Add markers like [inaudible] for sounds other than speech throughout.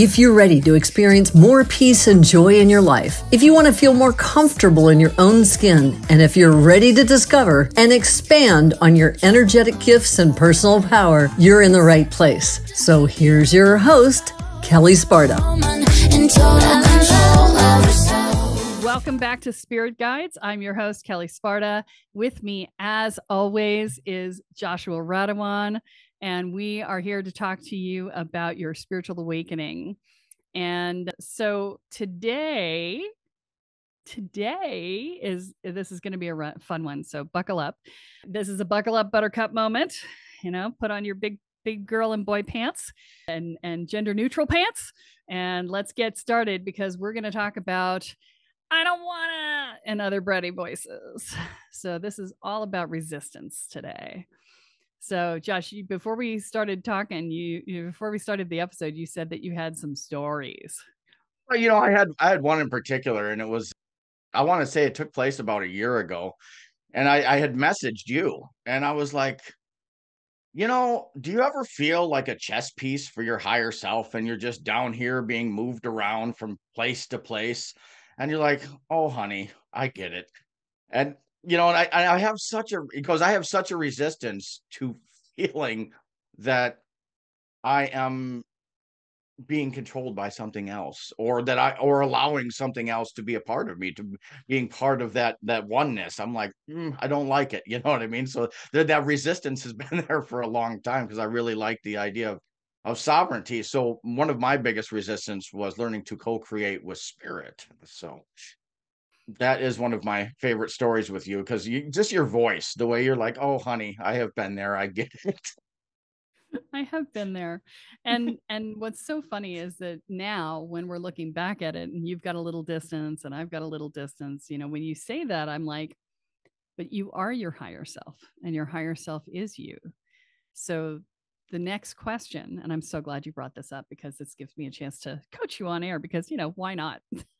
If you're ready to experience more peace and joy in your life, if you want to feel more comfortable in your own skin, and if you're ready to discover and expand on your energetic gifts and personal power, you're in the right place. So here's your host, Kelle Sparta. Welcome back to Spirit Guides. I'm your host, Kelle Sparta. With me, as always, is Joshua Radewan and we are here to talk to you about your spiritual awakening. And so today, today is this is going to be a fun one. So buckle up. This is a buckle up buttercup moment. You know, put on your big big girl and boy pants and and gender neutral pants and let's get started because we're going to talk about I don't want to and other bready voices. So this is all about resistance today. So, Josh, before we started talking, you, you before we started the episode, you said that you had some stories. Well, you know, I had I had one in particular, and it was I want to say it took place about a year ago, and I, I had messaged you, and I was like, you know, do you ever feel like a chess piece for your higher self, and you're just down here being moved around from place to place, and you're like, oh, honey, I get it, and you know, and I I have such a because I have such a resistance to feeling that I am being controlled by something else or that I or allowing something else to be a part of me to being part of that that oneness. I'm like mm, I don't like it. [laughs] You know what I mean? So that that resistance has [laughs] been there for a long time because I really like the idea of of sovereignty. So one of my biggest resistance was learning to co-create with spirit. So that is one of my favorite stories with you because you just your voice, the way you're like, "Oh, honey, I have been there. I get [laughs] it." I have been there. And and what's so funny is that now when we're looking back at it and you've got a little distance and I've got a little distance, you know, when you say that, I'm like, but you are your higher self and your higher self is you. So the next question, and I'm so glad you brought this up because this gives me a chance to coach you on air because, you know, why not? [laughs]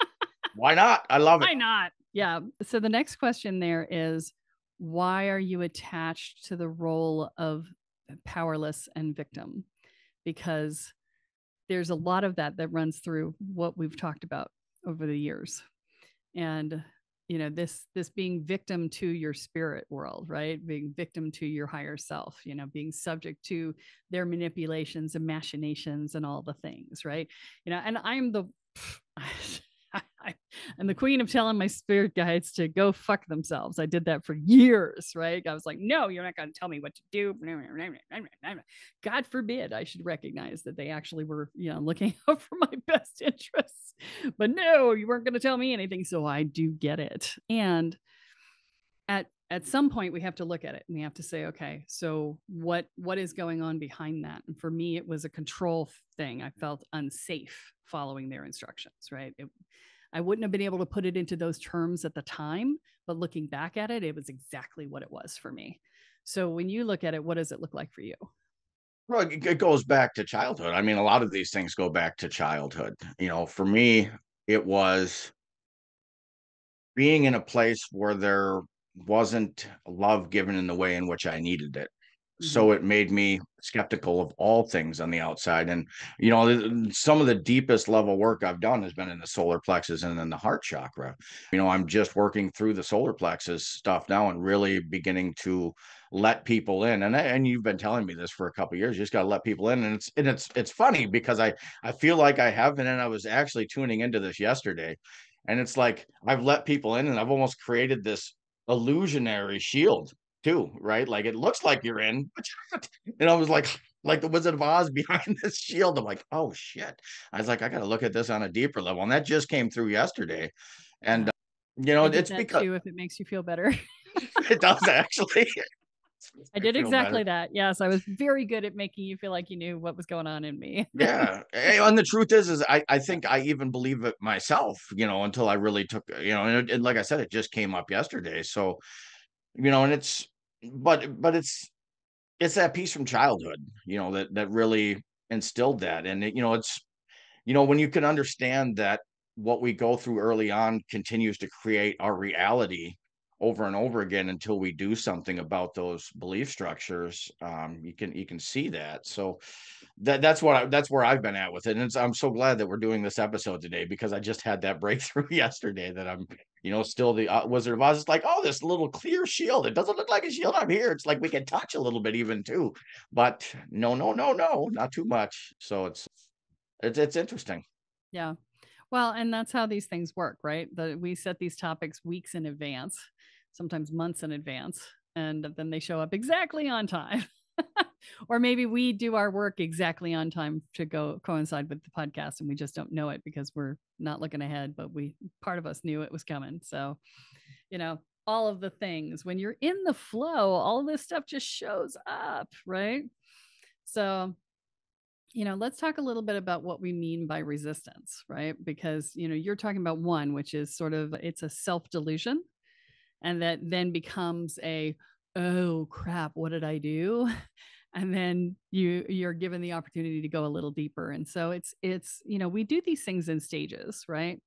Why not? I love it. Why not? Yeah. So the next question there is why are you attached to the role of powerless and victim? Because there's a lot of that that runs through what we've talked about over the years. And you know this this being victim to your spirit world right being victim to your higher self you know being subject to their manipulations and machinations and all the things right you know and i'm the [sighs] [laughs] I'm the queen of telling my spirit guides to go fuck themselves. I did that for years, right? I was like, no, you're not going to tell me what to do. [laughs] God forbid I should recognize that they actually were, you know, looking [laughs] out for my best interests. But no, you weren't going to tell me anything. So I do get it. And at at some point we have to look at it and we have to say okay so what what is going on behind that and for me it was a control thing i felt unsafe following their instructions right it, I wouldn't have been able to put it into those terms at the time, but looking back at it, it was exactly what it was for me. So when you look at it, what does it look like for you? Well, it goes back to childhood. I mean, a lot of these things go back to childhood. You know, for me, it was being in a place where there wasn't love given in the way in which I needed it. So mm-hmm. it made me skeptical of all things on the outside. And, you know, some of the deepest level work I've done has been in the solar plexus and in the heart chakra. You know, I'm just working through the solar plexus stuff now and really beginning to let people in. And and you've been telling me this for a couple years. You just got to let people in. And it's and it's it's funny because I I feel like I haven't and I was actually tuning into this yesterday. And it's like I've let people in and I've almost created this illusionary shield too, right? Like it looks like you're in, but you're [laughs] not. And I was like, like the Wizard of Oz [laughs] behind this shield. I'm like, oh shit. I was like, I got to look at this on a deeper level, and that just came through yesterday. And uh, you know, it's because too, if it makes you feel better. [laughs] it does actually. I did exactly better. that. Yes, I was very good at making you feel like you knew what was going on in me. [laughs] yeah, and the truth is, is I, I think I even believe it myself. You know, until I really took, you know, and, and like I said, it just came up yesterday. So, you know, and it's but but it's it's that piece from childhood, you know, that that really instilled that. And it, you know, it's you know, when you can understand that what we go through early on continues to create our reality over and over again until we do something about those belief structures um, you can you can see that. So that that's what I, that's where I've been at with it. And I'm so glad that we're doing this episode today because I just had that [laughs] breakthrough yesterday that I'm you know still the uh, Wizard of Oz it's like oh this little clear shield. It doesn't look like a shield. I'm here. It's like we can touch a little bit even too. But no no no no not too much. So it's it's it's interesting. Yeah well, and that's how these things work, right? That we set these topics weeks in advance, sometimes months in advance, and then they show up exactly on time. [laughs] or maybe we do our work exactly on time to go coincide with the podcast and we just don't know it because we're not looking ahead, but we part of us knew it was coming. So, you know, all of the things when you're in the flow, all this stuff just shows up, right? So you know, let's talk a little bit about what we mean by resistance, right? Because, you know, you're talking about one, which is sort of it's a self delusion, and that then becomes a, oh crap, what did I do? [laughs] And then you you're given the opportunity to go a little deeper. And so it's it's, you know, we do these things in stages, right?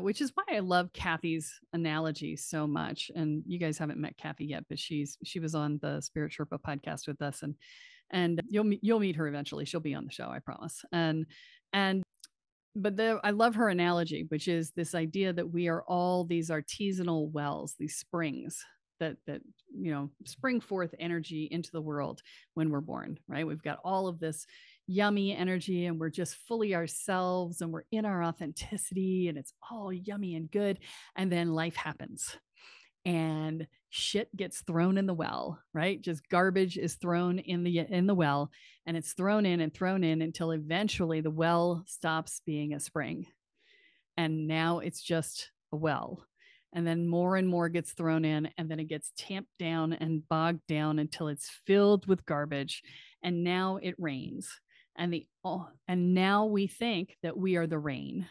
Which is why I love Kathy's analogy so much. And you guys haven't met Kathy yet, but she's she was on the Spirit Sherpa podcast with us. And and you'll you'll meet her eventually. She'll be on the show, I promise. And and but the, I love her analogy, which is this idea that we are all these artisanal wells, these springs that that you know spring forth energy into the world when we're born. Right? We've got all of this yummy energy, and we're just fully ourselves, and we're in our authenticity, and it's all yummy and good. And then life happens, and shit gets thrown in the well right? Just garbage is thrown in the in the well and it's thrown in and thrown in until eventually the well stops being a spring. And now it's just a well. And then more and more gets thrown in and then it gets tamped down and bogged down until it's filled with garbage and now it rains. And the oh, and now we think that we are the rain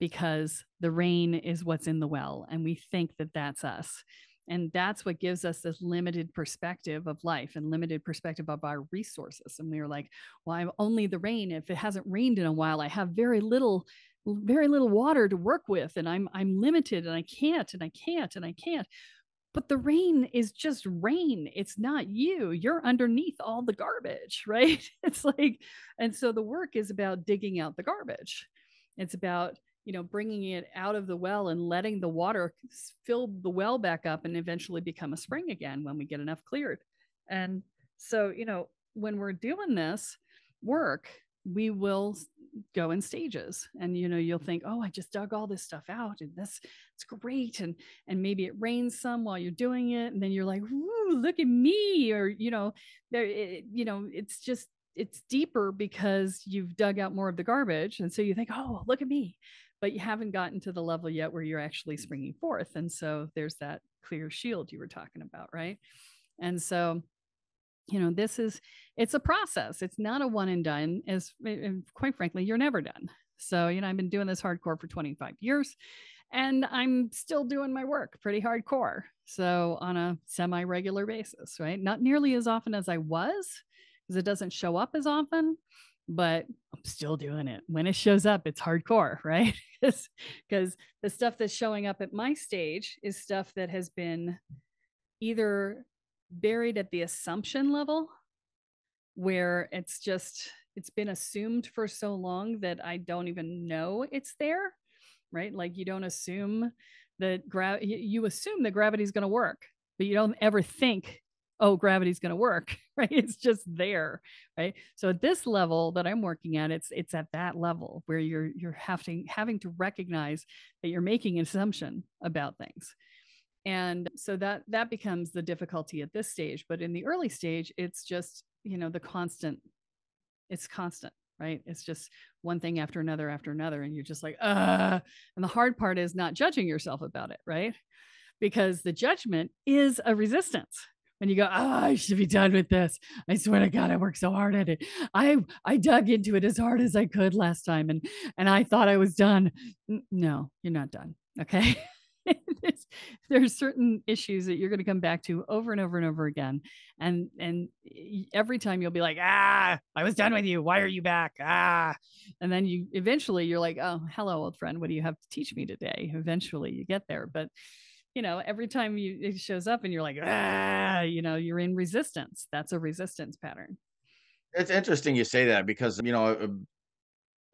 because the rain is what's in the well and we think that that's us and that's what gives us this limited perspective of life and limited perspective of our resources. And we were like well i'm only the rain. If it hasn't rained in a while i have very little very little water to work with and i'm i'm limited and i can't and i can't and i can't. But the rain is just rain. It's not you. You're underneath all the garbage [laughs] right? It's like and so the work is about digging out the garbage. It's about you know, bringing it out of the well and letting the water fill the well back up and eventually become a spring again when we get enough cleared. And so, you know, when we're doing this work, we will go in stages. And you know you'll think oh i just dug all this stuff out and this it's great and and maybe it rains some while you're doing it and then you're like Ooh, look at me or you know there it, you know it's just it's deeper because you've dug out more of the garbage. And so you think oh look at me but you haven't gotten to the level yet where you're actually mm. springing forth. And so there's that clear shield you were talking about, right? And so, you know, this is it's a process. It's not a one and done. As quite frankly, you're never done. So, you know, I've been doing this hardcore for 25 years and I'm still doing my work pretty hardcore. So, on a semi regular basis, right? Not nearly as often as I was because it doesn't show up as often, but I'm still doing it. When it shows up, it's hardcore, [laughs] right? Because the stuff that's showing up at my stage is stuff that has been either buried at the assumption level, where it's just, it's been assumed for so long that I don't even know it's there, right? Like you don't assume that gra- you assume that gravity is going to work, but you don't ever think oh gravity's going to work [laughs] right? It's just there right? So at this level that i'm working at it's it's at that level where you're you're having having to recognize that you're making an assumption about things. And so that that becomes the difficulty at this stage but in the early stage it's just you know the constant it's constant right? It's just one thing after another after another and you're just like uh and the hard part is not judging yourself about it right? Because the judgment is a resistance when you go, oh, I should be done with this. I swear to God, I worked so hard at it. I I dug into it as hard as I could last time, and and I thought I was done. No, you're not done. Okay. [laughs] there's, certain issues that you're going to come back to over and over and over again and and every time you'll be like ah i was done with you why are you back ah and then you eventually you're like oh hello old friend what do you have to teach me today eventually you get there but you know, every time you it shows up and you're like, ah, you know, you're in resistance. That's a resistance pattern. It's interesting you say that because you know uh,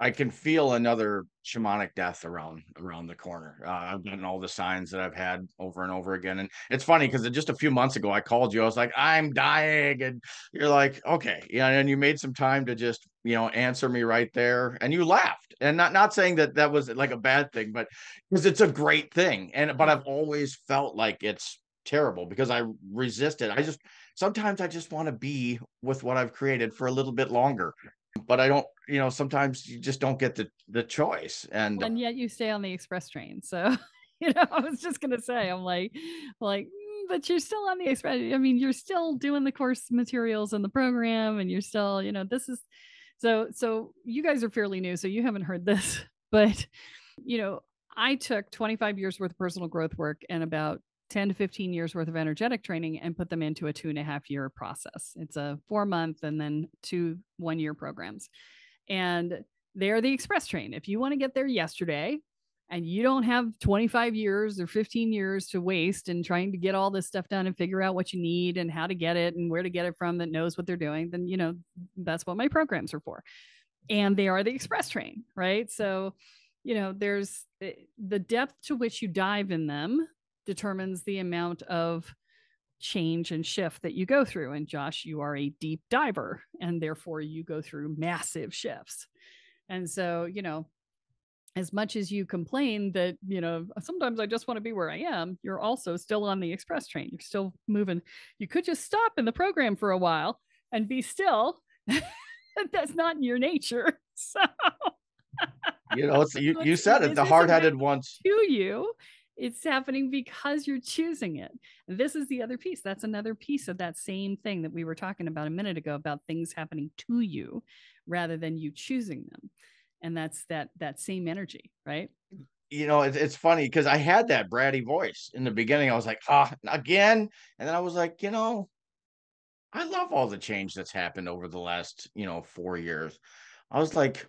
I can feel another shamanic death around around the corner. Uh, I've gotten all the signs that I've had over and over again, and it's funny because just a few months ago I called you. I was like, "I'm dying," and you're like, "Okay," yeah, and you made some time to just you know answer me right there, and you laughed. And not not saying that that was like a bad thing, but because it's a great thing, and but I've always felt like it's terrible because I resist it. I just sometimes I just want to be with what I've created for a little bit longer but I don't, you know, sometimes you just don't get the the choice. And and yet you stay on the express train. So, [laughs] you know, I was just gonna say, I'm like, like, mm, but you're still on the express. I mean, you're still doing the course materials and the program, and you're still, you know, this is so so you guys are fairly new, so you haven't heard this, [laughs] but you know, I took 25 years worth of personal growth work and about 10 to 15 years worth of energetic training and put them into a two and a half year process. It's a four month and then two one year programs. And they're the express train. If you want to get there yesterday and you don't have 25 years or 15 years to waste in trying to get all this stuff done and figure out what you need and how to get it and where to get it from that knows what they're doing, then, you know, that's what my programs are for. And they are the express train, right? So, you know, there's eh, the depth to which you dive in them determines the amount of change and shift that you go through. And Josh, you are a deep diver, and therefore you go through massive shifts. And so, you know, as much as you complain that, you know, sometimes I just want to be where I am, you're also still on the express train. You're still moving. You could just stop in the program for a while and be still. [laughs] That's not in your nature. [laughs] So, you know, you, [laughs] you said it, the hard headed ones. To you it's happening because you're choosing it. This is the other piece. That's another piece of that same thing that we were talking about a minute ago about things happening to you rather than you choosing them. And that's that that same energy, right? You know, it's, it's funny because I had that bratty voice in the beginning. I was like, ah, again. And then I was like, you know, I love all the change that's happened over the last, you know, four years. I was like,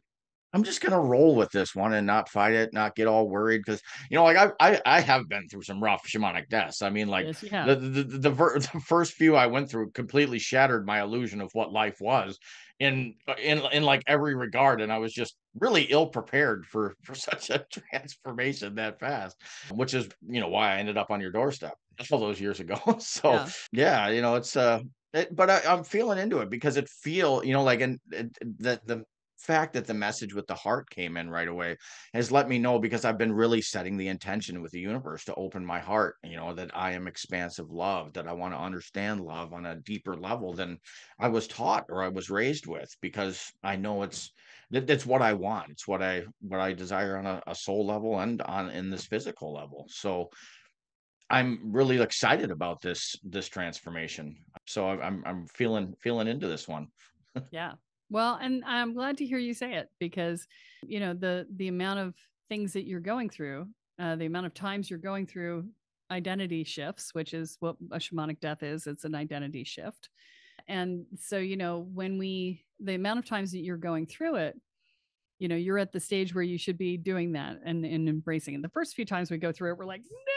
I'm just gonna roll with this one and not fight it, not get all worried because you know, like I, I, I have been through some rough shamanic deaths. I mean, like yes, the, the, the, the, ver- [laughs] the first few I went through completely shattered my illusion of what life was in in in like every regard, and I was just really ill prepared for for [laughs] such a transformation that fast, which is you know why I ended up on your doorstep all those years ago. [laughs] so yeah, yeah you know, it's uh it, but I, am feeling into it because it feel you know like and the the fact that the message with the heart came in right away has let me know because I've been really setting the intention with the universe to open my heart, you know, that I am expansive love, that I want to understand love on a deeper level than I was taught or I was raised with, because I know it's that, that's what I want. It's what I what I desire on a, a soul level and on in this physical level. So I'm really excited about this this transformation. So I'm I'm feeling feeling into this one. [laughs] yeah, well, and I'm glad to hear you say it because, you know, the the amount of things that you're going through, uh, the amount of times you're going through identity shifts, which is what a shamanic death is. It's an identity shift. And so, you know, when we the amount of times that you're going through it, you know, you're at the stage where you should be doing that and, and embracing it. The first few times we go through it, we're like, no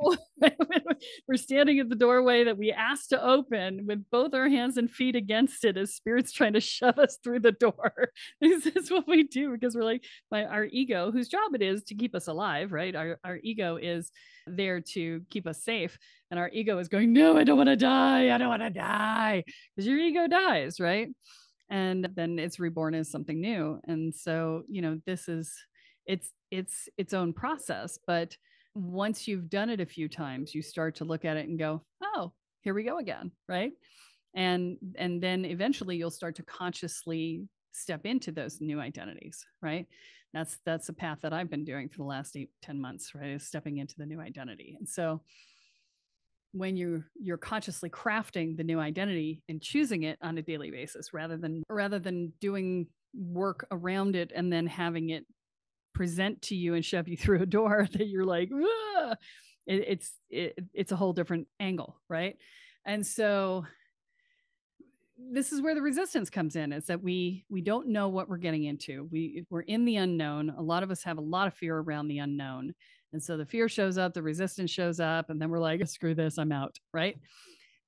[laughs] We're standing at the doorway that we asked to open with both our hands and feet against it as spirits trying to shove us through the door. [laughs] this is what we do because we're like, my, our ego, whose job it is to keep us alive, right? Our, our ego is there to keep us safe. And our ego is going, no, I don't want to die. I don't want to die. Because your ego dies, right? And then it's reborn as something new. And so, you know, this is it's it's its own process but once you've done it a few times, you start to look at it and go, oh, here we go again, right? And and then eventually you'll start to consciously step into those new identities, right? That's that's the path that I've been doing for the last eight, 10 months, right? Is stepping into the new identity. And so when you're you're consciously crafting the new identity and choosing it on a daily basis rather than rather than doing work around it and then having it present to you and shove you [laughs] through a door [laughs] that you're like it, it's it, it's a whole different angle right and so this is where the resistance comes in is that we we don't know what we're getting into we we're in the unknown a lot of us have a lot of fear around the unknown And so the fear shows up, the resistance shows up, and then we're like, screw this, I'm out. Right.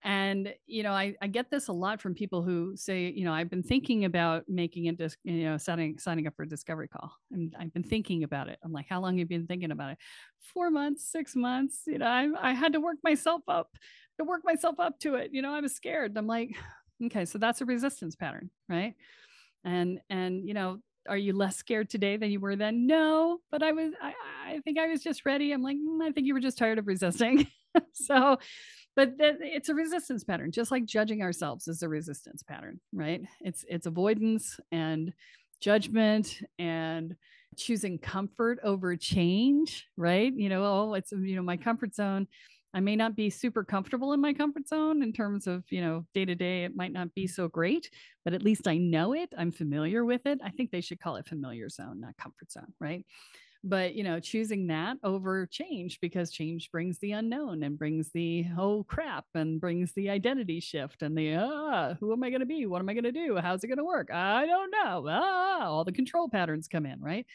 And, you know, I, I get this a lot from people who say, you know, I've been thinking about making a disc, you know, signing, signing up for a discovery call. And I've been thinking about it. I'm like, how long have you been thinking about it? Four months, six months. You know, I, I had to work myself up to work myself up to it. You know, I was scared. I'm like, [sighs] okay, so that's a resistance pattern, right? And, and, you know, are you less scared today than you were then? No, but I was, I, I think I was just ready. I'm like, mm, I think you were just tired of resisting. [laughs] so, but it's a resistance pattern, just like judging ourselves is a resistance pattern, right? It's, it's avoidance and judgment and choosing comfort over change, right? You know, oh, it's, you know, my comfort zone I may not be super comfortable in my comfort zone in terms of, you know, day to day, it might not be so great, but at least I know it. I'm familiar with it. I think they should call it familiar zone, not comfort zone, right? But, you know, choosing that over change because change brings the unknown and brings the, oh crap, and brings the identity shift and the, ah, who am I going to be? What am I going to do? How's it going to work? I don't know. Ah, all the control patterns come in, right?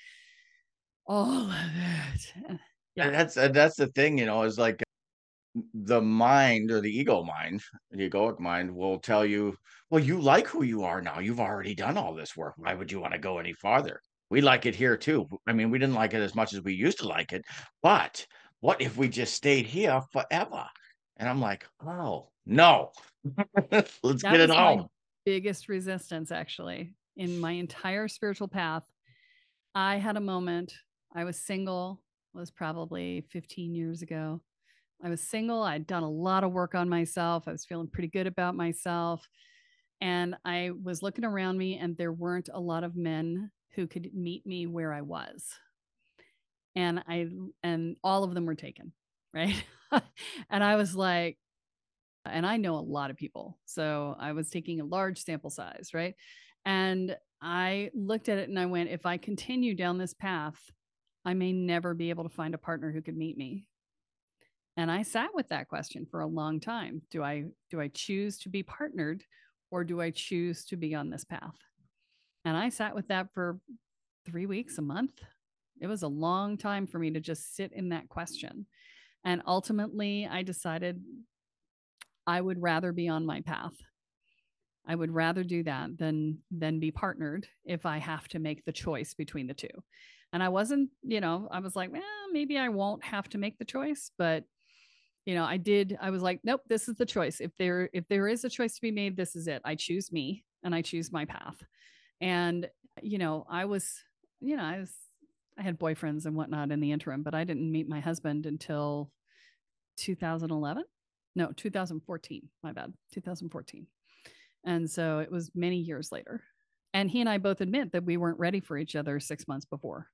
All of it. Yeah. that's that's the thing, you know, is like the mind or the ego mind, the egoic mind will tell you, well, you like who you are now. You've already done all this work. Why would you want to go any farther? We like it here too. I mean, we didn't like it as much as we used to like it, but what if we just stayed here forever? And I'm like, oh, no, [laughs] let's that get it home. Biggest resistance, actually, in my entire spiritual path. I had a moment, I was single, was probably 15 years ago I was single. I'd done a lot of work on myself. I was feeling pretty good about myself. And I was looking around me, and there weren't a lot of men who could meet me where I was. And I, and all of them were taken. [laughs] Right. and I was like, and I know a lot of people. So I was taking a large sample size. Right. And I looked at it and I went, if I continue down this path, I may never be able to find a partner who could meet me and I sat with that question for a long time. Do I do I choose to be partnered or do I choose to be on this path? And I sat with that for 3 weeks, a month. It was a long time for me to just sit in that question. And ultimately, I decided I would rather be on my path. I would rather do that than than be partnered if I have to make the choice between the two. And I wasn't, you know, I was like, well, maybe I won't have to make the choice, but you know i did i was like nope this is the choice if there if there is a choice to be made this is it i choose me and i choose my path and you know i was you know i was i had boyfriends and whatnot in the interim but i didn't meet my husband until 2011 no 2014 my bad 2014 and so it was many years later. And he and i both admit that we weren't ready for each other six months before.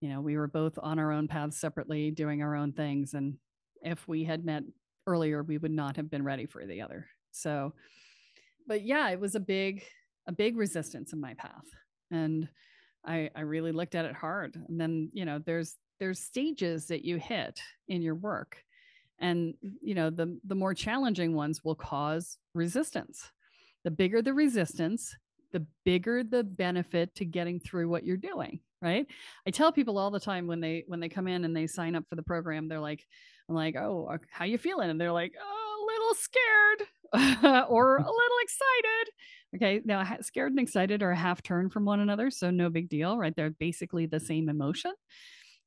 You know we were both on our own paths separately doing our own things. And if we had met earlier, we would not have been ready for the other. So, but yeah, it was a big, a big resistance in my path. And I, I really looked at it hard. And then, you know, there's, there's stages that you hit in your work. And, you know, the, the more challenging ones will cause resistance. The bigger the resistance, the bigger the benefit to getting through what you're doing right i tell people all the time when they when they come in and they sign up for the program they're like i'm like oh uh, how you feeling and they're like oh, a little scared [laughs] or a little excited okay now scared and excited are a half turn from one another so no big deal right? They're basically the same emotion.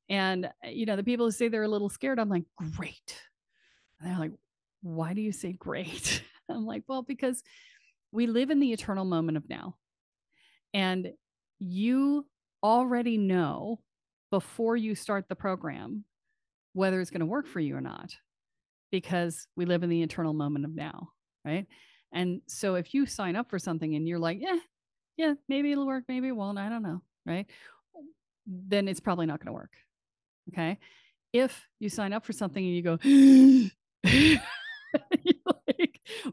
And uh, you know the people who say they're a little scared i'm like great. And they're like why do you say great? [laughs] I'm like well because we live in the eternal moment of now. And you already know before you start the program whether it's going to work for you or not because we live in the eternal moment of now right and so if you sign up for something and you're like yeah yeah maybe it'll work maybe it won't i don't know right then it's probably not going to work okay if you sign up for something and you go [gasps]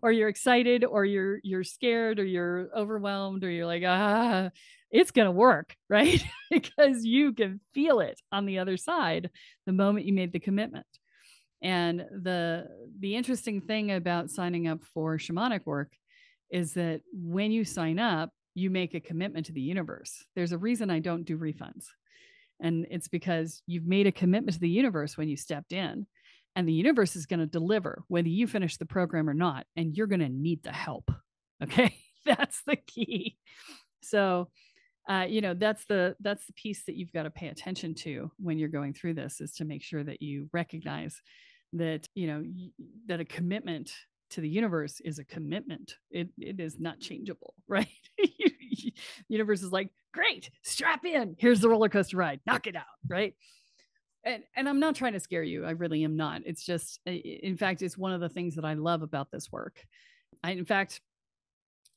or you're excited or you're you're scared or you're overwhelmed or you're like ah it's going to work, [laughs] right? because you can feel it on the other side the moment you made the commitment. And the the interesting thing about signing up for shamanic work is that when you sign up, you make a commitment to the universe. There's a reason I don't do refunds. And it's because you've made a commitment to the universe when you stepped in, and the universe is going to deliver whether you finish the program or not. And you're going to need the help. [laughs] Okay. that's the key. So, uh, you know, that's the that's the piece that you've got to pay attention to when you're going through this is to make sure that you recognize that you know that a commitment to the universe is a commitment. It it is not changeable, [laughs] right? universe is like, great, strap in. Here's the roller coaster ride. Knock it out, right? And and I'm not trying to scare you. I really am not. It's just, in fact, it's one of the things that I love about this work. I, in fact,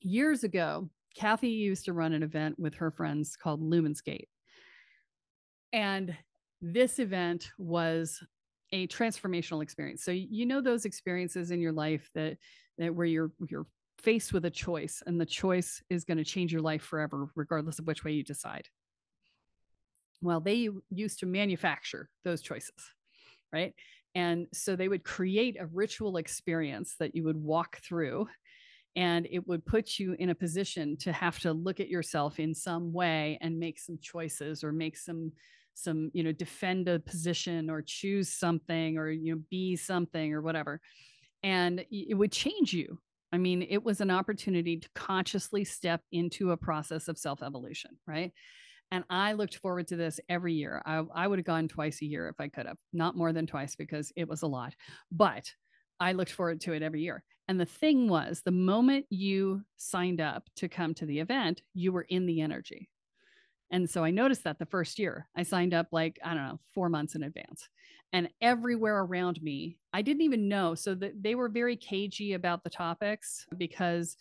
years ago, Kathy used to run an event with her friends called Lumenscape. And this event was a transformational experience. So you know those experiences in your life that that where you're you're faced with a choice and the choice is going to change your life forever regardless of which way you decide. Well, they used to manufacture those choices, right? And so they would create a ritual experience that you would walk through and it would put you in a position to have to look at yourself in some way and make some choices or make some some you know defend a position or choose something or you know be something or whatever. And it would change you. I mean it was an opportunity to consciously step into a process of self evolution right? And i looked forward to this every year. I, I would have gone twice a year if i could have not more than twice because it was a lot. But i looked forward to it every year. And the thing was, the moment you signed up to come to the event, you were in the energy. And so I noticed that the first year I signed up like, I don't know, four months in advance. And everywhere around me, I didn't even know. So that they were very cagey about the topics because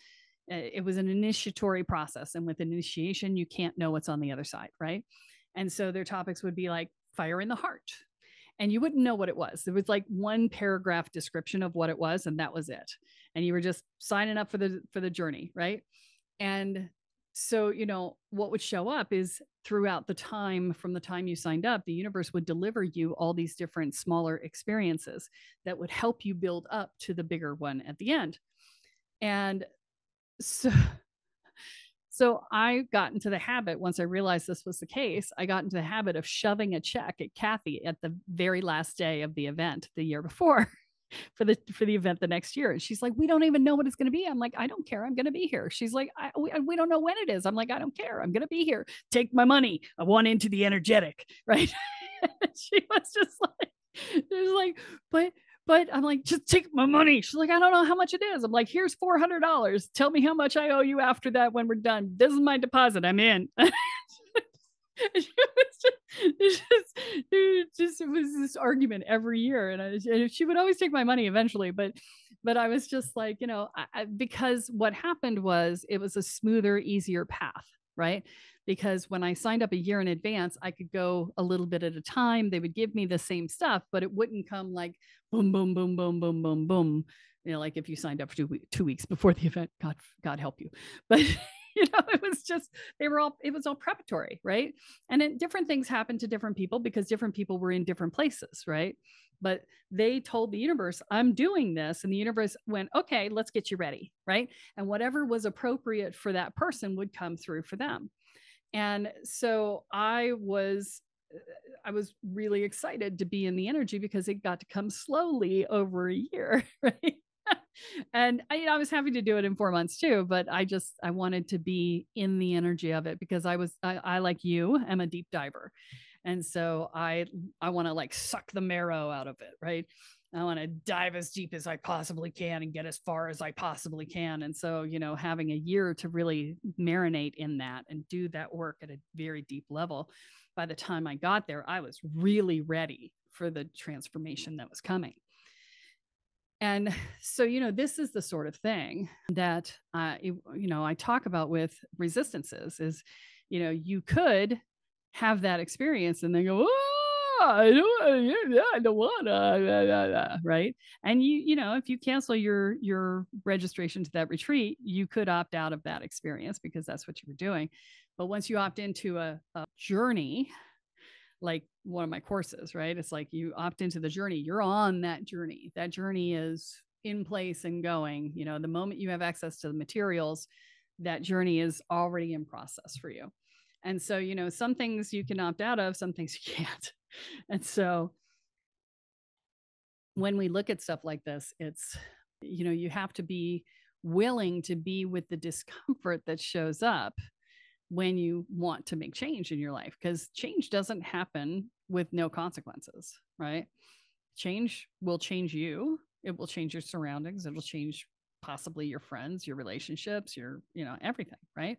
eh, it was an initiatory process. And with initiation, you can't know what's on the other side. Right. And so their topics would be like fire in the heart. And you wouldn't know what it was. There was like one paragraph description of what it was, and that was it and you were just signing up for the for the journey right and so you know what would show up is throughout the time from the time you signed up the universe would deliver you all these different smaller experiences that would help you build up to the bigger one at the end and so [laughs] so I got into the habit once I realized this was the case. I got into the habit of shoving a check at Kathy at the very last day of the event the year before. For the for the event the next year. And she's like, we don't even know what it's going to be. I'm like, I don't care. I'm going to be here. She's like, we, we don't know when it is. I'm like, I don't care. I'm going to be here. Take my money. I want into the energetic, [laughs] right? [laughs] she was just like, she's like, but but I'm like, just take my money. She's like, I don't know how much it is. I'm like, here's four hundred dollars. Tell me how much I owe you after that when we're done. This is my deposit. I'm in. [laughs] [laughs] it was just, it just, just, it was this argument every year, and, I, and she would always take my money eventually. But, but I was just like, you know, I, because what happened was it was a smoother, easier path, right? Because when I signed up a year in advance, I could go a little bit at a time. They would give me the same stuff, but it wouldn't come like boom, boom, boom, boom, boom, boom, boom. You know, like if you signed up for two, two weeks before the event, God, God help you. But [laughs] [laughs] you know it was just they were all it was all preparatory right? And then different things happened to different people because different people were in different places right? But they told the universe i'm doing this and the universe went okay let's get you ready right? And whatever was appropriate for that person would come through for them. And so i was uh, I was really excited to be in the energy because it got to come slowly over a year, [laughs] right? And I, you know, I was happy to do it in four months too, but I just I wanted to be in the energy of it because I was I, I like you am a deep diver, and so I I want to like suck the marrow out of it, right? I want to dive as deep as I possibly can and get as far as I possibly can. And so, you know, having a year to really marinate in that and do that work at a very deep level. By the time I got there, I was really ready for the transformation that was coming. And [laughs] so, you know, this is the sort of thing that, uh, you know, I talk about with resistances is, you know, you could have that experience and then go, oh, I don't, I don't want to, right? And you, you know, if you cancel your your registration to that retreat, you could opt out of that experience because that's what you were doing. But once you opt into a, a journey like one of my courses, right? It's like you opt into the journey, you're on that journey. That journey is in place and going. You know, the moment you have access to the materials, that journey is already in process for you. And so, you know, some things you can opt out of, some things [laughs] you can't. And so when we look at stuff like this, it's, you know, you have to be willing to be with the discomfort that shows up when you want to make change in your life because change doesn't happen with no consequences, right? Change will change you, it will change your surroundings, it will change possibly your friends, your relationships, your, you know, everything, right?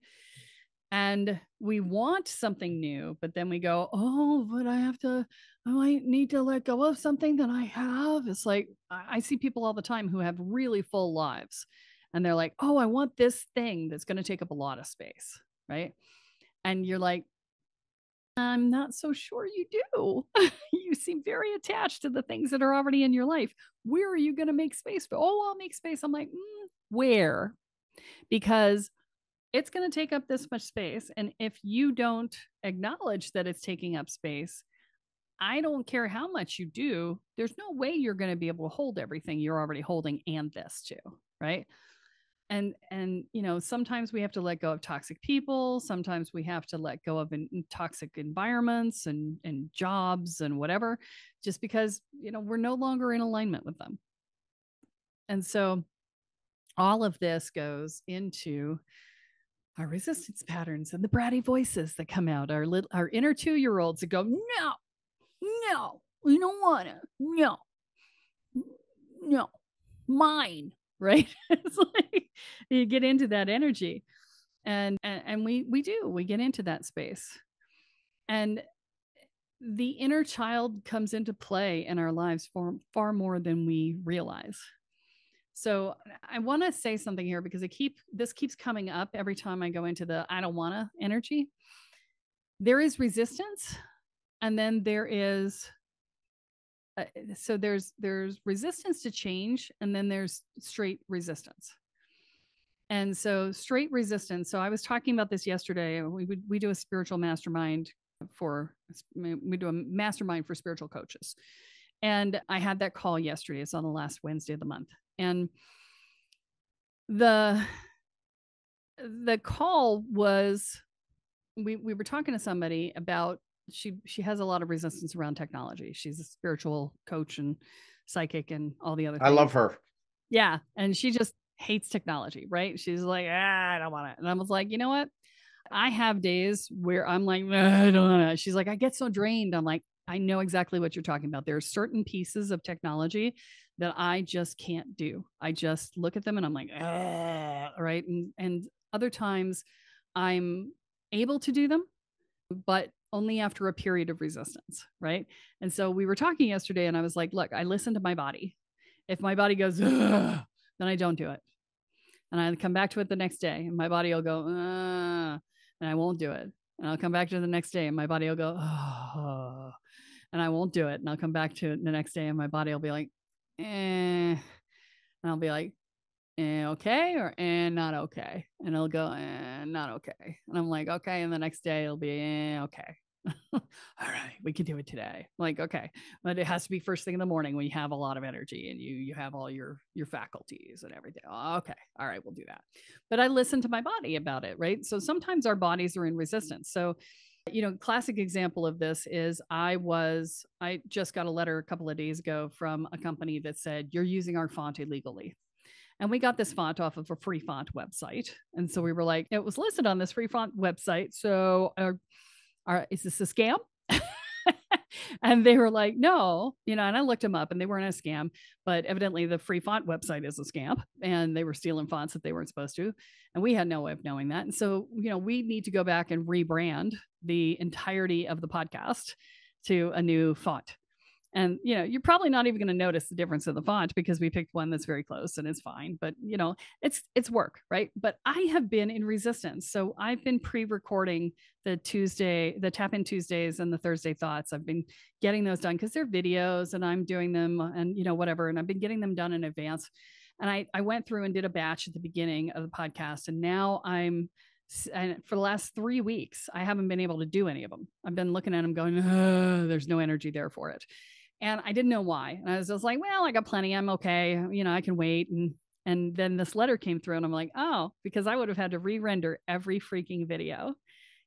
And we want something new, but then we go, oh, but I have to, I might need to let go of something that I have. It's like, I see people all the time who have really full lives and they're like, oh, I want this thing that's going to take up a lot of space, right? And you're like, I'm not so sure you do. [laughs] you seem very attached to the things that are already in your life. Where are you going to make space for? Oh, I'll make space. I'm like, mm, where? Because it's going to take up this much space. And if you don't acknowledge that it's taking up space, I don't care how much you do, there's no way you're going to be able to hold everything you're already holding and this too. Right and and you know sometimes we have to let go of toxic people sometimes we have to let go of in, toxic environments and and jobs and whatever just because you know we're no longer in alignment with them. And so all of this goes into our resistance patterns and the bratty voices that come out our little our inner two year olds that go no no we don't want to no no mine right? [laughs] It's like you get into that energy. And, and and we we do we get into that space. And the inner child comes into play in our lives for far more than we realize. So i want to say something here because I keep this keeps coming up every time i go into the i don't wanna energy. There is resistance and then there is uh, so there's there's resistance to change and then there's straight resistance. And so straight resistance so i was talking about this yesterday we we, we do a spiritual mastermind for we do a mastermind for spiritual coaches. And i had that call yesterday it's on the last wednesday of the month. And the the call was we we were talking to somebody about she she has a lot of resistance around technology. She's a spiritual coach and psychic and all the other things. I love her. Yeah. And she just hates technology, right? She's like, ah, I don't want it. And I was like, you know what? I have days where I'm like, I don't know. She's like, I get so drained. I'm like, I know exactly what you're talking about. There are certain pieces of technology that I just can't do. I just look at them and I'm like, ah, right. And and other times I'm able to do them, but only after a period of resistance, right? And so we were talking yesterday, and I was like, look, I listen to my body. If my body goes, then I don't do it. And I come back to it the next day, and my body will go, and I won't do it. And I'll come back to the next day, and my body will go, and I won't do it. And I'll come back to it the next day, and my body will be like, eh. And I'll be like, eh, okay or and eh, not okay? And it'll go eh, not okay. And i'm like okay. And the next day it'll be eh, okay. [laughs] All right we can do it today. Like okay. But it has to be first thing in the morning when you have a lot of energy and you you have all your your faculties and everything. Oh, okay. All right we'll do that. But i listen to my body about it right? So sometimes our bodies are in resistance. So you know classic example of this is i was i just got a letter a couple of days ago from a company that said you're using our font illegally and we got this font off of a free font website. And so we were like, it was listed on this free font website. So uh, are, is this a scam? [laughs] and they were like, no, you know, and I looked them up and they weren't a scam, but evidently the free font website is a scam and they were stealing fonts that they weren't supposed to. And we had no way of knowing that. And so, you know, we need to go back and rebrand the entirety of the podcast to a new font and you know you're probably not even going to notice the difference in the font because we picked one that's very close and it's fine but you know it's it's work right? But i have been in resistance so i've been pre-recording the tuesday the tap in tuesdays and the thursday thoughts. I've been getting those done because they're videos and i'm doing them and you know whatever and i've been getting them done in advance. And i i went through and did a batch at the beginning of the podcast and now i'm and for the last three weeks, I haven't been able to do any of them. I've been looking at them going, there's no energy there for it and I didn't know why. And I was just like, well, I got plenty. I'm okay. You know, I can wait. And and then this letter came through, and I'm like, oh, because I would have had to re-render every freaking video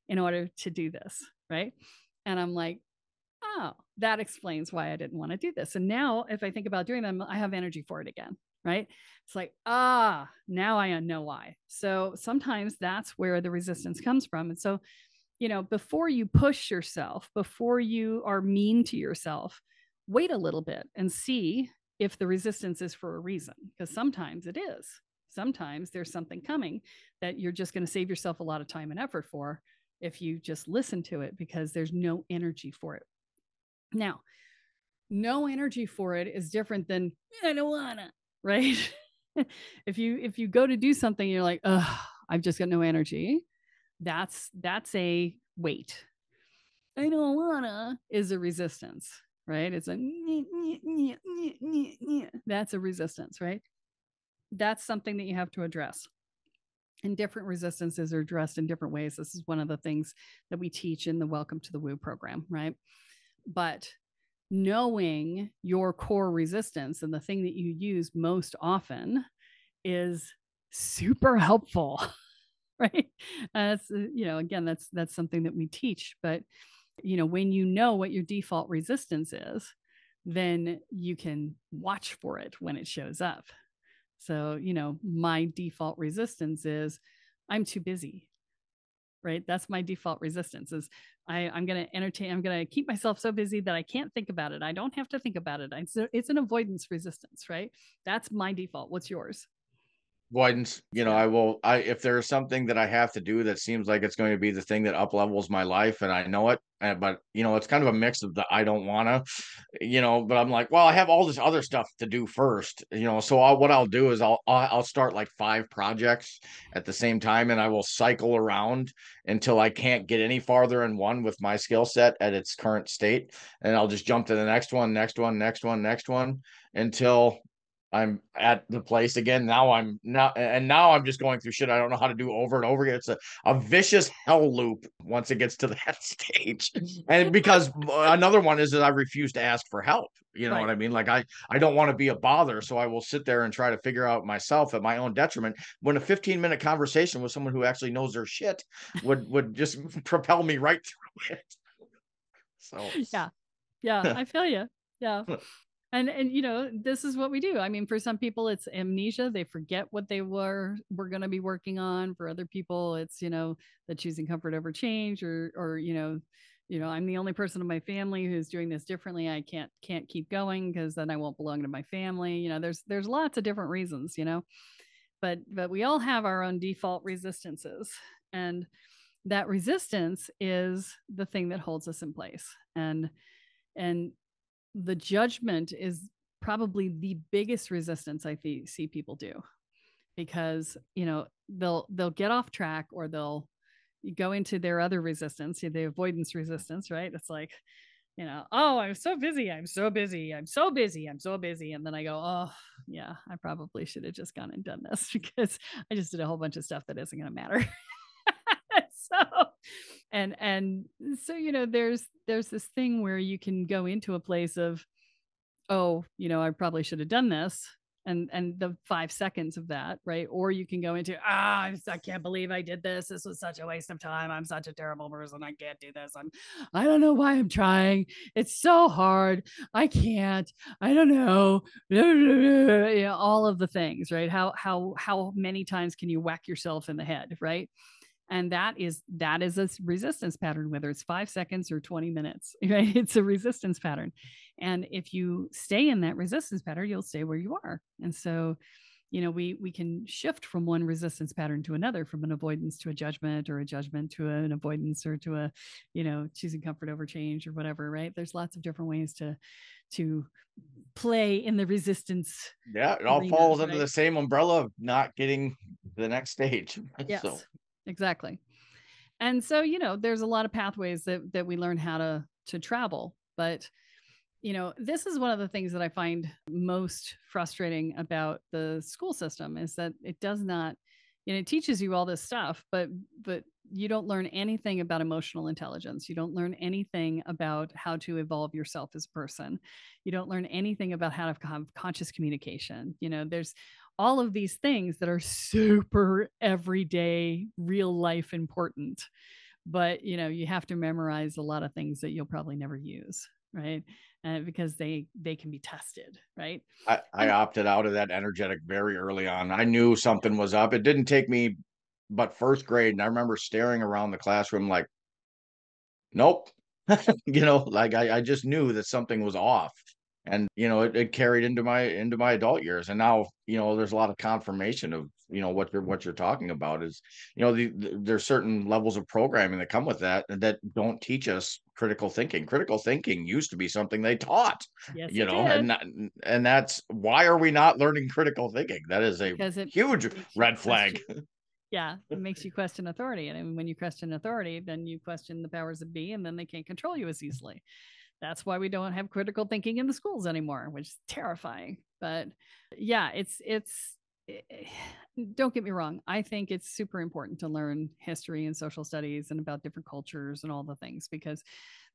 in order to do this. Right. And I'm like, oh, that explains why I didn't want to do this. And now if I think about doing them, I have energy for it again. Right. It's like, ah, now I know why. So sometimes that's where the resistance comes from. And so, you know, before you push yourself, before you are mean to yourself, wait a little bit and see if the resistance is for a reason, because sometimes it is. Sometimes there's something coming that you're just going to save yourself a lot of time and effort for if you just listen to it because there's no energy for it. Now, no energy for it is different than I don't wanna, [laughs] right? if you if you go to do something, you're like, oh, I've just got no energy. That's that's a wait. I don't wanna is a resistance right? It's a that's a resistance, right? That's something that you have to address. And different resistances are addressed in different ways. This is one of the things that we teach in the Welcome to the Woo program, right? But knowing your core resistance and the thing that you use most often is super helpful [laughs] right that's uh, you know again that's that's something that we teach but you know, when you know what your default resistance is, then you can watch for it when it shows up. So, you know, my default resistance is I'm too busy. Right. That's my default resistance is I, I'm going to entertain, I'm going to keep myself so busy that I can't think about it. I don't have to think about it. It's, it's an avoidance resistance, right? That's my default. What's yours? Avoidance you know i will i if there's something that i have to do that seems like it's going to be the thing that up levels my life and i know it eh, but you know it's kind of a mix of the i don't want to you know but i'm like well i have all this other stuff to do first you know so I'll, what i'll do is I'll i'll start like five projects at the same time and i will cycle around until i can't get any farther in one with my skill set at its current state. And i'll just jump to the next one next one next one next one until I'm at the place again. Now I'm now and now I'm just going through shit I don't know how to do over and over again. It's a, a vicious hell loop once it gets to that [laughs] stage. And [laughs] because uh, another one is that I refuse to ask for help. You know right. what I mean? Like I I don't want to be a bother, so I will sit there and try to figure out myself at my own detriment. When a 15 minute conversation with someone who actually knows their shit would [laughs] would just propel me right through it. So yeah, yeah, I feel you. Yeah and and you know this is what we do. I mean for some people it's amnesia. They forget what they were were going to be working on. For other people it's you know the choosing comfort over change or or you know you know i'm the only person in my family who's doing this differently. I can't can't keep going because then i won't belong to my family. You know there's there's lots of different reasons you know? But but we all have our own default resistances. And that resistance is the thing that holds us in place. And and the judgment is probably the biggest resistance I th- see people do. Because you know they'll they'll get off track or they'll go into their other resistance the avoidance resistance right? It's like you know oh i'm so busy i'm so busy i'm so busy i'm so busy. And then i go oh yeah i probably should have just gone and done this [laughs] because i just did a whole bunch of stuff that isn't going to matter [laughs] and and so you know there's there's this thing where you can go into a place of oh you know i probably should have done this and and the five seconds of that right? Or you can go into ah i can't believe i did this. This was such a waste of time. I'm such a terrible person. I can't do this. I'm i don't know why i'm trying. It's so hard. I can't. I don't know. [laughs] Know all of the things right? How how how many times can you whack yourself in the head right and that is that is a resistance pattern whether it's five seconds or 20 minutes [laughs] right? It's a resistance pattern. And if you stay in that resistance pattern you'll stay where you are. And so you know we we can shift from one resistance pattern to another from an avoidance to a judgment or a judgment to an avoidance or to a you know choosing comfort over change or whatever right? There's lots of different ways to to play in the resistance yeah it all arena, falls right? under the same umbrella of not getting the next stage [laughs] yes. so exactly. And so you know there's a lot of pathways that that we learn how to to travel but you know this is one of the things that i find most frustrating about the school system is that it does not you know it teaches you all this stuff but but you don't learn anything about emotional intelligence. You don't learn anything about how to evolve yourself as a person. You don't learn anything about how to have conscious communication. You know there's all of these things that are super everyday, real life important. but you know you have to memorize a lot of things that you'll probably never use right? And because they they can be tested right? I, I opted out of that energetic very early on. I knew something was up. It didn't take me but first grade and i remember staring around the classroom like nope. [laughs] You know like I, I just knew that something was off and you know it, it carried into my into my adult years and now you know there's a lot of confirmation of you know what you're what you're talking about is you know the, the, there's certain levels of programming that come with that that don't teach us critical thinking. Critical thinking used to be something they taught yes, you know did. and and that's why are we not learning critical thinking? That is a huge red flag. Question- [laughs] yeah it makes you question authority and when you question authority then you question the powers that be and then they can't control you as easily that's why we don't have critical thinking in the schools anymore which is terrifying. But yeah it's it's eh, don't get me wrong i think it's super important to learn history and social studies and about different cultures and all the things because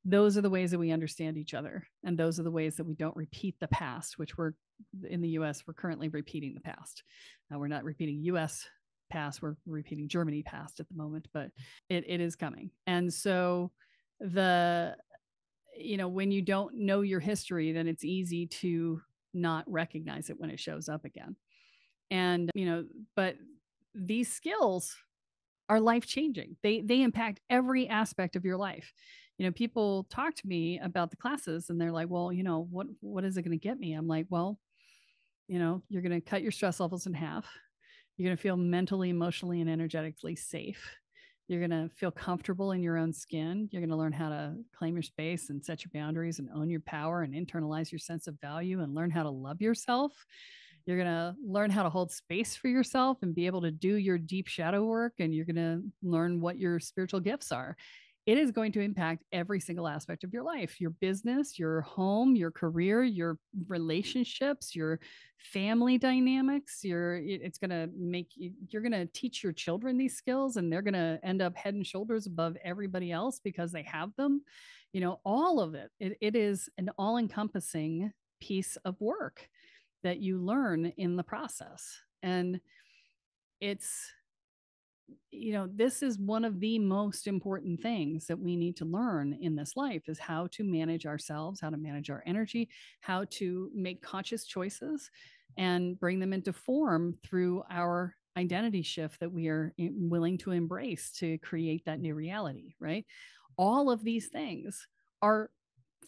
those are the ways that we understand each other and those are the ways that we don't repeat the past which we're in the us we're currently repeating the past. Uh, we're not repeating us past we're repeating germany past at the moment but it, it is coming. And so the you know when you don't know your history then it's easy to not recognize it when it shows up again. And you know but these skills are life changing they they impact every aspect of your life. You know people talk to me about the classes and they're like well you know what what is it going to get me? I'm like well you know you're going to cut your stress levels in half. You're going to feel mentally emotionally and energetically safe you're going to feel comfortable in your own skin you're going to learn how to claim your space and set your boundaries and own your power and internalize your sense of value and learn how to love yourself. You're going to learn how to hold space for yourself and be able to do your deep shadow work and you're going to learn what your spiritual gifts are it is going to impact every single aspect of your life your business, your home, your career, your relationships, your family dynamics. Your it's going to make you, you're going to teach your children these skills and they're going to end up head and shoulders above everybody else because they have them. You know, all of it. It, it is an all encompassing piece of work that you learn in the process. And it's you know this is one of the most important things that we need to learn in this life is how to manage ourselves how to manage our energy how to make conscious choices and bring them into form through our identity shift that we are eh, willing to embrace to create that new reality right? All of these things are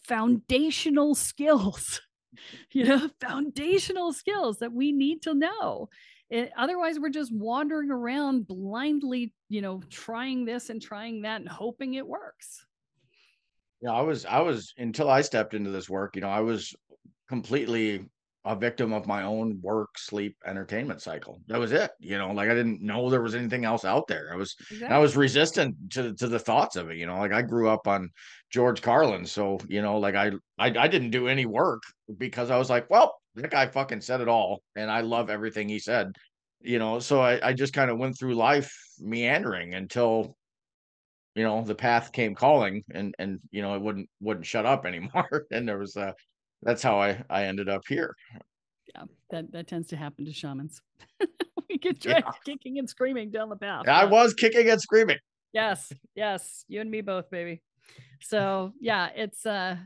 foundational [laughs] skills you know foundational skills that we need to know it, otherwise we're just wandering around blindly you know trying this and trying that and hoping it works Yeah, I was I was until I stepped into this work, you know, I was completely a victim of my own work, sleep, entertainment cycle. That was it. You know, like I didn't know there was anything else out there. I was I was resistant to to the thoughts of it, you know. Like I grew up on George Carlin, so you know, like I I, I didn't do any work because I was like, well, that guy fucking said it all, and I love everything he said. You know, so I, I just kind of went through life meandering until you know the path came calling and and you know it wouldn't wouldn't shut up anymore [laughs] and there was uh that's how i i ended up here yeah that that tends to happen to shamans [laughs] we get Yeah. kicking and screaming down the path i Yeah. was kicking and screaming yes yes you and me both baby so yeah it's uh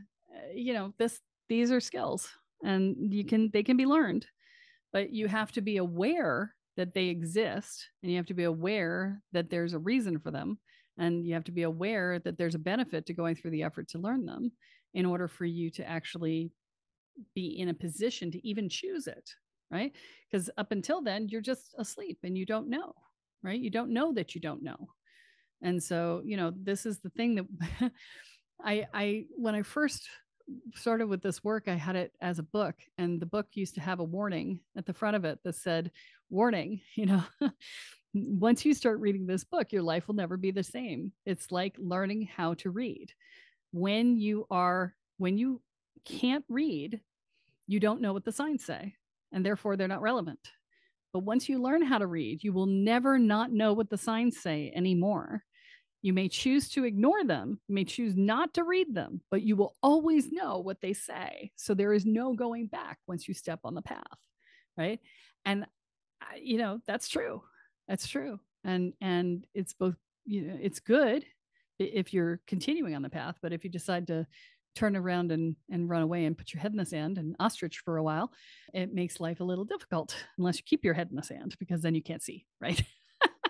you know this these are skills and you mm. can they can be learned but you have to be aware that they exist and you have to be aware that there's a reason for them and you have to be aware that there's a benefit to going through the effort to learn them in order for you to actually be in a position to even choose it right? Because up until then you're just asleep and you don't know right? You don't know that you don't know. And so you know this is the thing that [laughs] i i when i first started with this work i had it as a book and the book used to have a warning at the front of it that said warning [laughs] you know? Once you start reading this book your life will never be the same. It's like learning how to read. When you are when you can't read you don't know what the signs say and therefore they're not relevant. But once you learn how to read you will never not know what the signs say anymore you may choose to ignore them, you may choose not to read them, but you will always know what they say. So there is no going back once you step on the path, right? And you know, that's true. That's true. And and it's both, you know, it's good if you're continuing on the path. But if you decide to turn around and, and run away and put your head in the sand and ostrich for a while, it makes life a little difficult unless you keep your head in the sand because then you can't see, [laughs] right?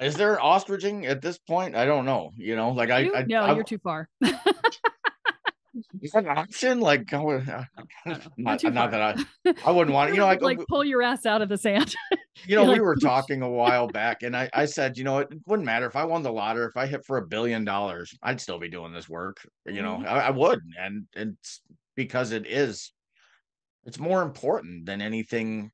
Is there ostriching at this point? I don't know. You know, like I, I no, I- you're too far. [laughs] is that an option? Like, I would, uh, I. [laughs] You're not, not that I, [laughs] I wouldn't want. to, You know, like, like pull your ass out of the sand. you know, you're we like, were talking a while back, and I, I said, you know, it wouldn't matter if I won the lottery. If I hit for a billion dollars, I'd still be doing this work. You know, Mhm. I, I would, and it's because it is. It's more important than anything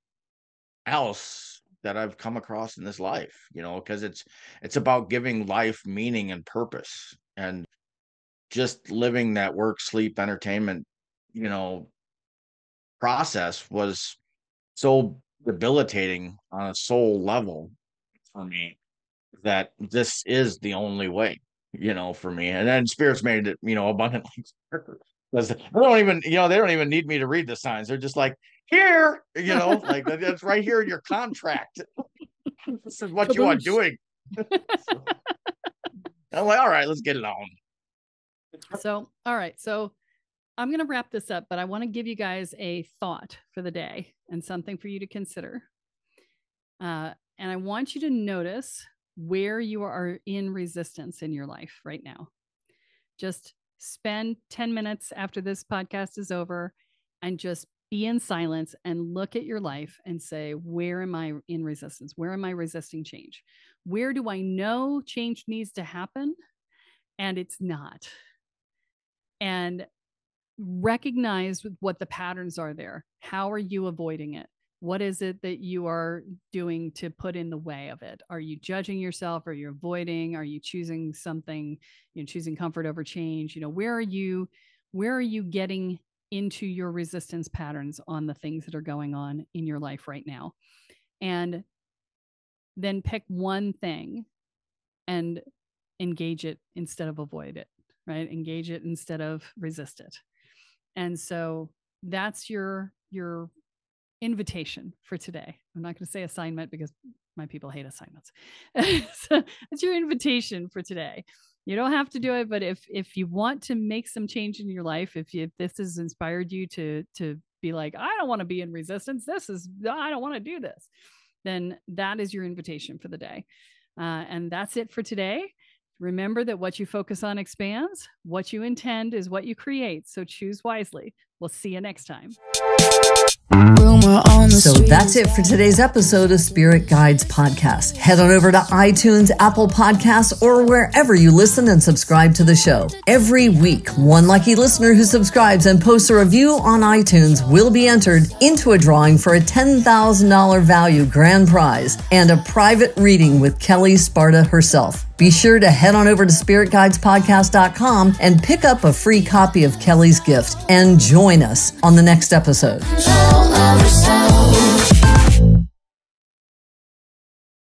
else that I've come across in this life. You know, because it's it's about giving life meaning and purpose, and just living that work, sleep, entertainment, you know, process was so debilitating on a soul level for me that this is the only way, you know, for me. And then spirits made it, you know, abundantly clear. [laughs] because they don't even, you know, they don't even need me to read the signs. They're just like, here, you know, like that's right here in your contract. [laughs] this is what you are doing. So, I'm like, all right, let's get it on. So, all right. So, I'm going to wrap this up, but I want to give you guys a thought for the day and something for you to consider. Uh, and I want you to notice where you are in resistance in your life right now. Just spend 10 minutes after this podcast is over and just be in silence and look at your life and say, where am I in resistance? Where am I resisting change? Where do I know change needs to happen and it's not? and recognize what the patterns are there. How are you avoiding it? What is it that you are doing to put in the way of it? Are you judging yourself? Are you avoiding? Are you choosing something, you know, choosing comfort over change? You know, where are you, where are you getting into your resistance patterns on the things that are going on in your life right now? And then pick one thing and engage it instead of avoid it right? Engage it instead of resist it. And so that's your your invitation for today. I'm not going to say assignment because my people hate assignments. [laughs] So that's your invitation for today you don't have to do it but if if you want to make some change in your life if, you, if this has inspired you to to be like i don't want to be in resistance this is i don't want to do this then that is your invitation for the day uh, and that's it for today Remember that what you focus on expands. What you intend is what you create. So choose wisely. We'll see you next time. Rumor on the So that's it for today's episode of Spirit Guides Podcast. Head on over to iTunes, Apple Podcasts, or wherever you listen and subscribe to the show. Every week, one lucky listener who subscribes and posts a review on iTunes will be entered into a drawing for a $10,000 value grand prize and a private reading with Kelle Sparta herself. Be sure to head on over to spiritguidespodcast.com and pick up a free copy of Kelle's gift and join us on the next episode.